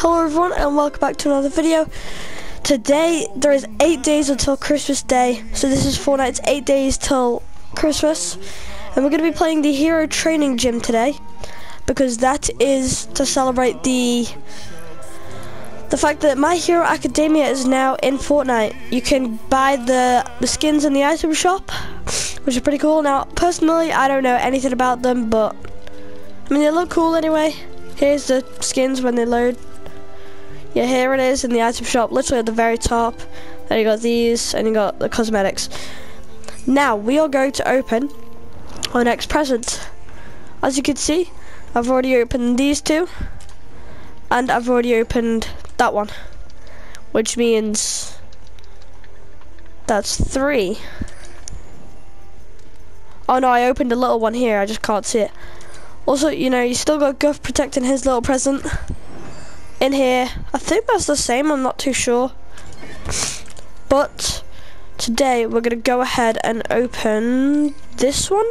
Hello everyone and welcome back to another video. Today there is 8 days until Christmas Day. So this is Fortnite's 8 days till Christmas. And we're going to be playing the Hero Training Gym today. Because that is to celebrate the the fact that My Hero Academia is now in Fortnite. You can buy the, the skins in the item shop, which are pretty cool. Now, personally, I don't know anything about them, but I mean, they look cool anyway. Here's the skins when they load. Yeah, here it is in the item shop, literally at the very top. Then you got these, and you got the cosmetics. Now, we are going to open our next present. As you can see, I've already opened these two. And I've already opened that one. Which means that's three. Oh no, I opened a little one here, I just can't see it. Also, you know, you still got Guff protecting his little present in here. I think that's the same, I'm not too sure. But today we're gonna go ahead and open this one.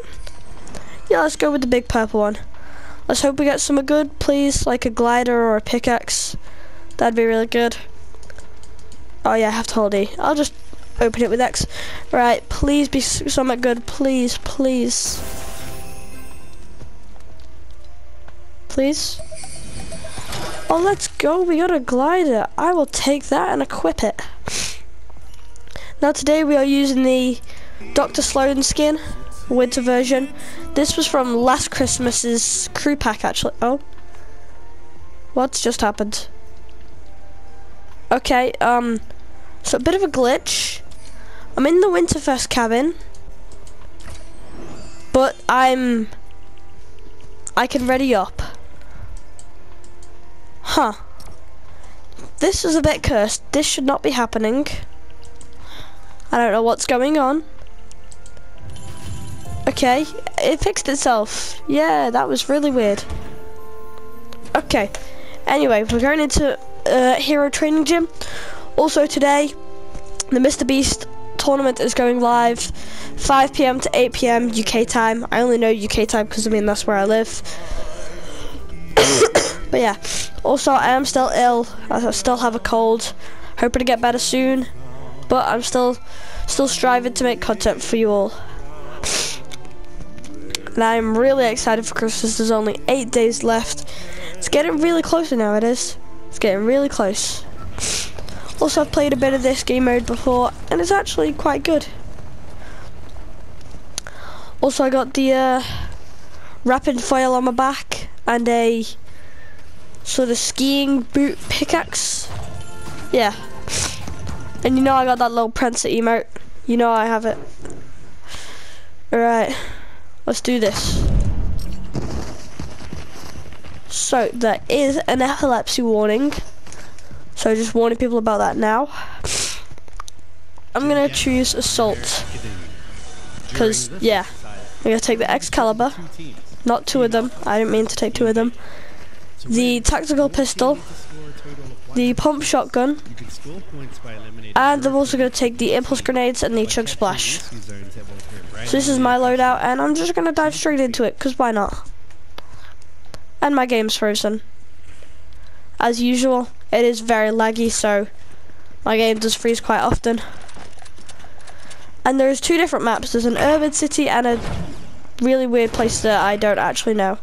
Yeah, let's go with the big purple one. Let's hope we get some good, please, like a glider or a pickaxe. That'd be really good. Oh yeah, I have to hold E. I'll just open it with X. Right, please be something good, please, please. please? Oh, let's go. We got a glider. I will take that and equip it. Now today we are using the Dr. Slone skin, winter version. This was from last Christmas's crew pack actually. Oh. What's just happened? Okay, um, so a bit of a glitch. I'm in the Winterfest cabin, but I'm, I can ready up. Huh. This is a bit cursed. This should not be happening. I don't know what's going on. Okay, it fixed itself. Yeah, that was really weird. Okay, anyway, we're going into uh, Hero Training Gym. Also today, the Mr. Beast tournament is going live 5 p.m. to 8 p.m. UK time. I only know UK time because I mean that's where I live. but yeah, also, I am still ill. I still have a cold. Hoping to get better soon. But I'm still still striving to make content for you all. And I'm really excited for Christmas. There's only eight days left. It's getting really closer now, it is. It's getting really close. Also, I've played a bit of this game mode before, and it's actually quite good. Also, I got the uh, rapid foil on my back and a so the skiing boot pickaxe. Yeah. And you know I got that little Prancer emote. You know I have it. Alright. Let's do this. So there is an epilepsy warning. So I just warning people about that now. I'm gonna choose assault. Cause yeah. I'm gonna take the Excalibur. Not two of them. I didn't mean to take two of them the tactical pistol, the pump shotgun, and I'm also going to take the impulse grenades and the chug splash. So this is my loadout, and I'm just going to dive straight into it, because why not? And my game's frozen. As usual, it is very laggy, so my game does freeze quite often. And there's two different maps. There's an urban city and a really weird place that I don't actually know.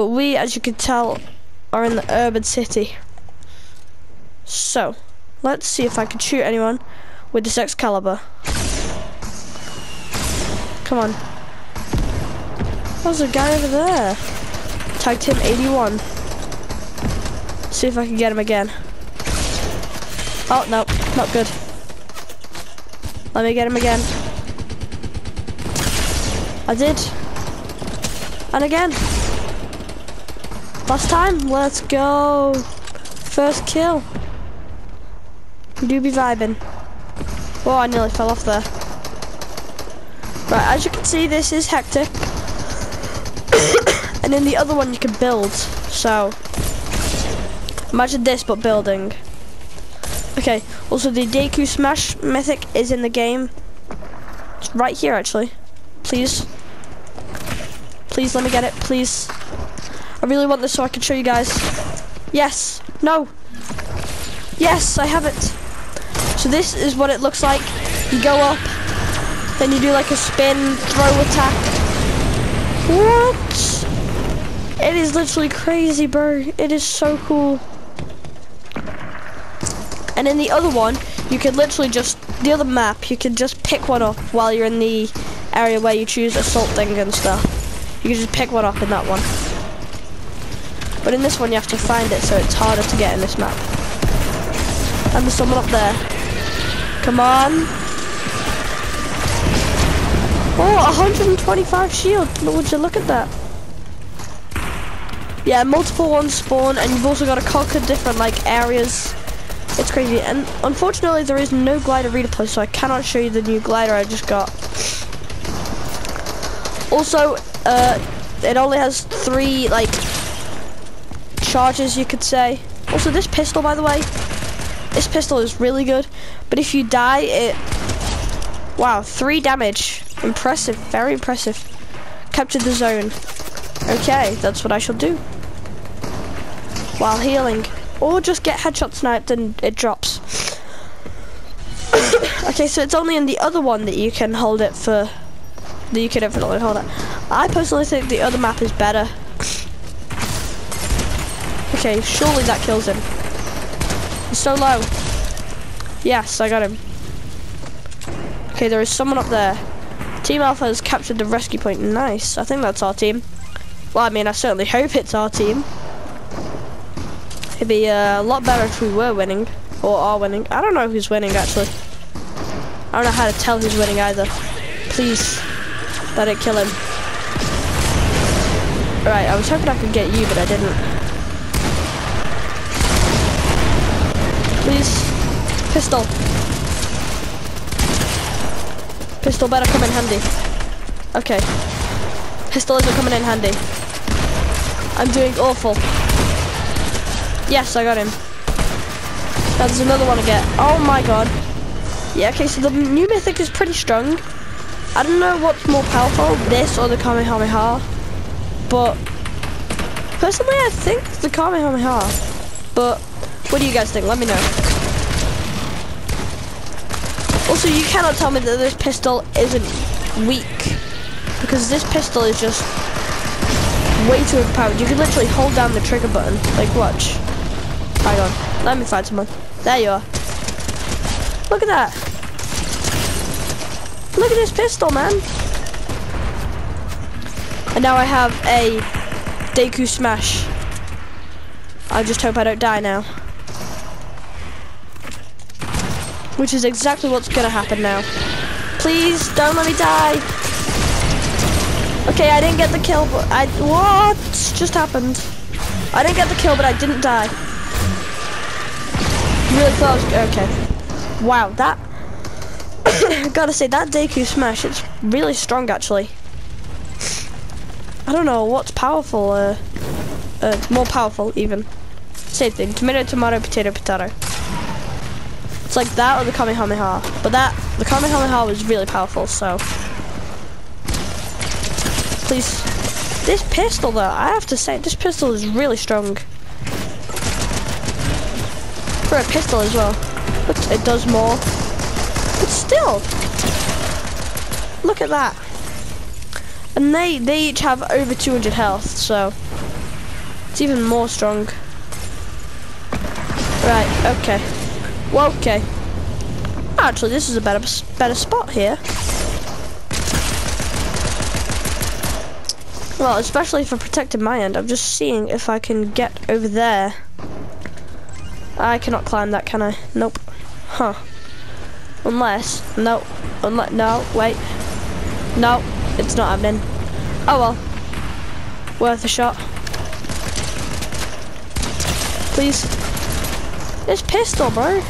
But we, as you can tell, are in the urban city. So, let's see if I can shoot anyone with this Excalibur. Come on. There's a guy over there. Tagged him 81. See if I can get him again. Oh, no, not good. Let me get him again. I did. And again. Last time, let's go. First kill. Do be vibing. Oh, I nearly fell off there. Right, as you can see, this is hectic. and in the other one, you can build. So, imagine this, but building. Okay, also the Deku Smash Mythic is in the game. It's right here, actually. Please. Please let me get it, please. I really want this so I can show you guys. Yes, No. Yes, I have it. So this is what it looks like. You go up, then you do like a spin, throw attack. What? It is literally crazy, bro. It is so cool. And in the other one, you can literally just, the other map, you can just pick one up while you're in the area where you choose assault thing and stuff. You can just pick one up in that one. But in this one, you have to find it, so it's harder to get in this map. And there's someone up there. Come on. Oh, 125 shield. Would you look at that? Yeah, multiple ones spawn, and you've also got to conquer different like areas. It's crazy, and unfortunately there is no glider redeploy, so I cannot show you the new glider I just got. Also, uh, it only has three like charges, you could say. Also, this pistol, by the way, this pistol is really good, but if you die, it wow, three damage. Impressive, very impressive. Captured the zone. Okay, that's what I shall do. While healing. Or just get headshot sniped and it drops. okay, so it's only in the other one that you can hold it for... That you can infinitely hold it. I personally think the other map is better. Okay, surely that kills him. He's so low. Yes, I got him. Okay, there is someone up there. Team Alpha has captured the rescue point. Nice. I think that's our team. Well, I mean, I certainly hope it's our team. It'd be uh, a lot better if we were winning. Or are winning. I don't know who's winning, actually. I don't know how to tell who's winning either. Please, let it kill him. Right, I was hoping I could get you, but I didn't. Please. Pistol. Pistol better come in handy. Okay. Pistol isn't coming in handy. I'm doing awful. Yes, I got him. Now there's another one to get. Oh my god. Yeah, okay, so the new mythic is pretty strong. I don't know what's more powerful, this or the Kamehameha. But, personally I think the Kamehameha. But, what do you guys think? Let me know. Also, you cannot tell me that this pistol isn't weak because this pistol is just way too overpowered. You can literally hold down the trigger button. Like, watch. Hang on. Let me find someone. There you are. Look at that. Look at this pistol, man. And now I have a Deku Smash. I just hope I don't die now. Which is exactly what's gonna happen now. Please, don't let me die. Okay, I didn't get the kill, but I, what just happened? I didn't get the kill, but I didn't die. Really close, okay. Wow, that, gotta say, that Deku Smash, it's really strong actually. I don't know what's powerful, uh, uh, more powerful even. Same thing, tomato, tomato, potato, potato. It's like that or the Kamehameha, but that, the Kamehameha was really powerful, so please. This pistol though, I have to say, this pistol is really strong. For a pistol as well. But it does more. But still. Look at that. And they, they each have over 200 health, so. It's even more strong. Right, okay. Well, okay. Actually, this is a better, better spot here. Well, especially for protecting my end. I'm just seeing if I can get over there. I cannot climb that, can I? Nope. Huh. Unless, no, unless, no, wait. No, it's not happening. Oh well. Worth a shot. Please. This pistol, bro.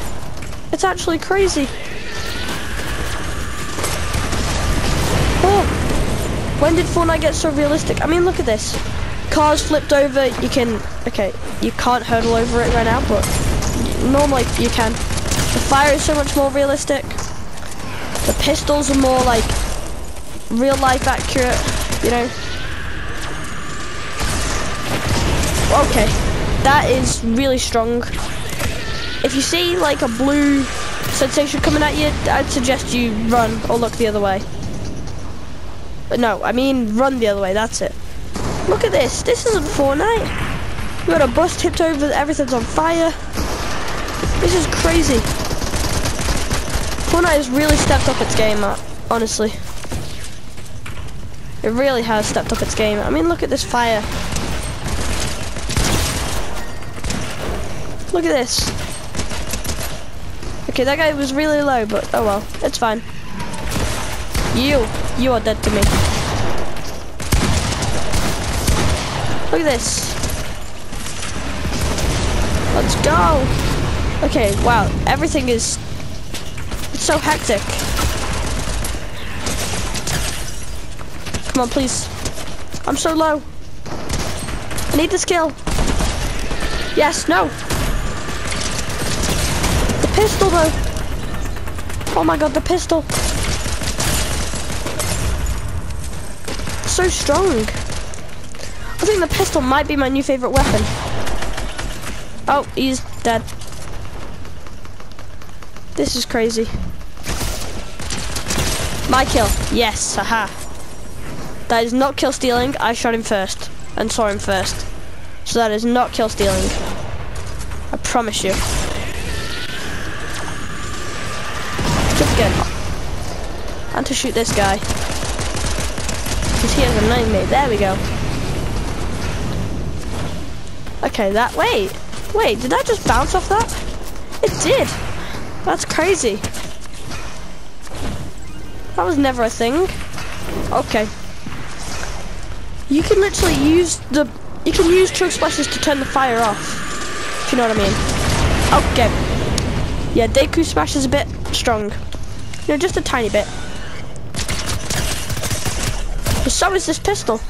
It's actually crazy. Oh. When did Fortnite get so realistic? I mean, look at this. Cars flipped over, you can, okay, you can't hurdle over it right now, but normally you can. The fire is so much more realistic. The pistols are more like real life accurate, you know. Okay, that is really strong. If you see like a blue sensation coming at you, I'd suggest you run or look the other way. But no, I mean run the other way, that's it. Look at this, this isn't Fortnite. We got a bus tipped over, everything's on fire. This is crazy. Fortnite has really stepped up its game, uh, honestly. It really has stepped up its game. I mean, look at this fire. Look at this. Okay, that guy was really low, but oh well, it's fine. You, you are dead to me. Look at this. Let's go. Okay, wow, everything is it's so hectic. Come on, please. I'm so low. I need this kill. Yes, no. Pistol, though. Oh my god, the pistol. So strong. I think the pistol might be my new favorite weapon. Oh, he's dead. This is crazy. My kill. Yes, haha. That is not kill stealing. I shot him first and saw him first. So that is not kill stealing. I promise you. And to shoot this guy. Because he has a nine mate. There we go. Okay, that, wait. Wait, did that just bounce off that? It did. That's crazy. That was never a thing. Okay. You can literally use the, you can use chug splashes to turn the fire off. If you know what I mean. Okay. Yeah, Deku Smash is a bit strong. You know, just a tiny bit. But so is this pistol.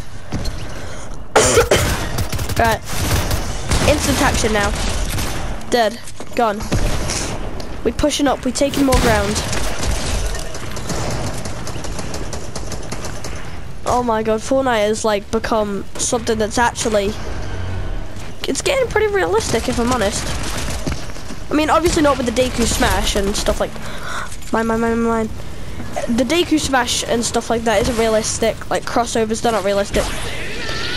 right. Instant action now. Dead. Gone. We pushing up, we taking more ground. Oh my god, Fortnite has like become something that's actually it's getting pretty realistic if I'm honest. I mean obviously not with the Deku Smash and stuff like mine mine mine mine. The Deku Smash and stuff like that isn't realistic, like crossovers they're not realistic.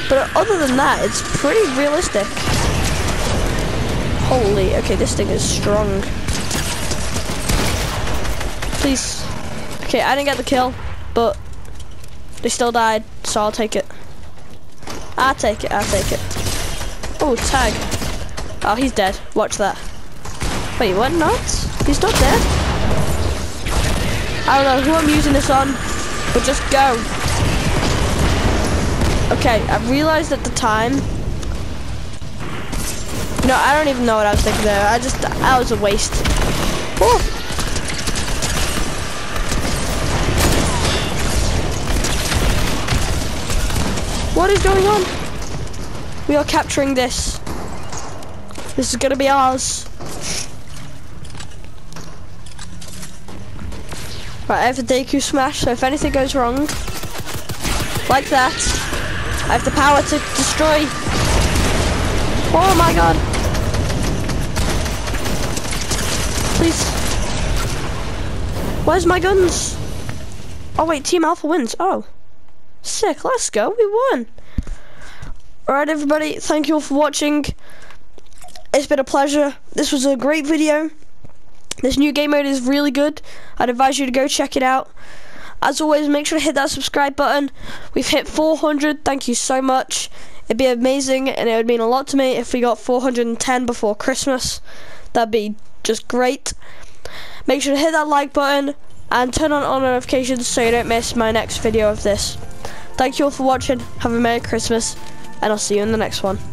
But other than that, it's pretty realistic. Holy, okay, this thing is strong. Please. Okay, I didn't get the kill, but they still died, so I'll take it. I'll take it, I'll take it. Oh, tag. Oh, he's dead. Watch that. Wait, what? Not? He's not dead? I don't know who I'm using this on, but just go. Okay, I realized at the time. No, I don't even know what I was thinking there. I just, I was a waste. Oh. What is going on? We are capturing this. This is gonna be ours. Right, I have the Deku Smash, so if anything goes wrong, like that, I have the power to destroy. Oh my god. Please. Where's my guns? Oh wait, Team Alpha wins. Oh. Sick, let's go, we won. Alright everybody, thank you all for watching. It's been a pleasure. This was a great video. This new game mode is really good. I'd advise you to go check it out. As always, make sure to hit that subscribe button. We've hit 400, thank you so much. It'd be amazing and it would mean a lot to me if we got 410 before Christmas. That'd be just great. Make sure to hit that like button and turn on all notifications so you don't miss my next video of this. Thank you all for watching. Have a Merry Christmas, and I'll see you in the next one.